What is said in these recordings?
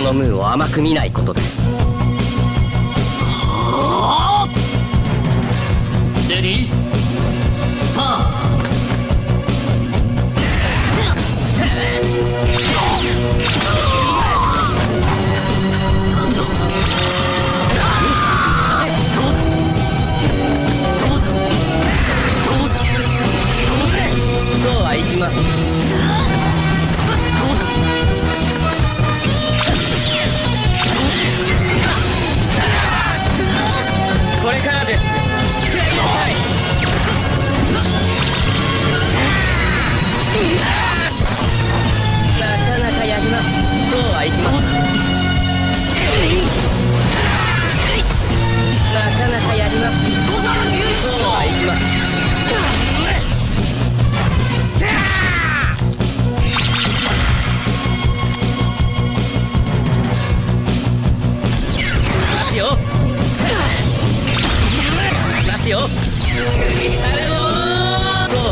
人のーを甘く見ないことです。レディー？パー今日は行きます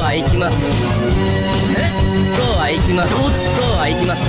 はいきますえ？そうはいきますそうはいきます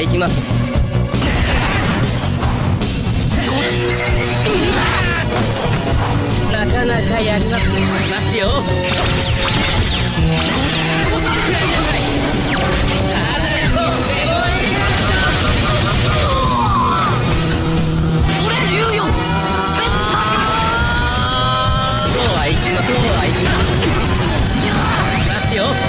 いきます。なかなかやりますますよ。いきますよ。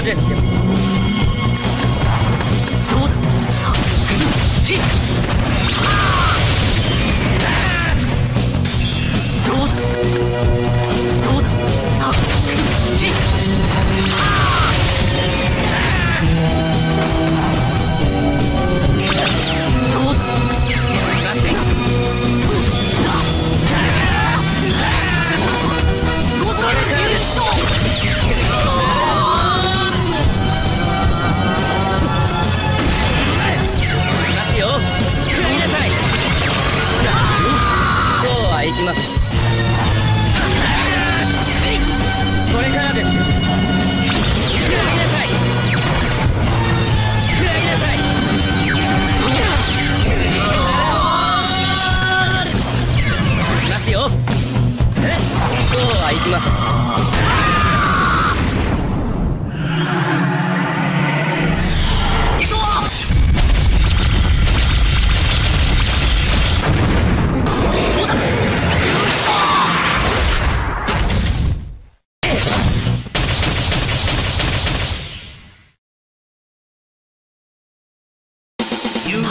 emergency.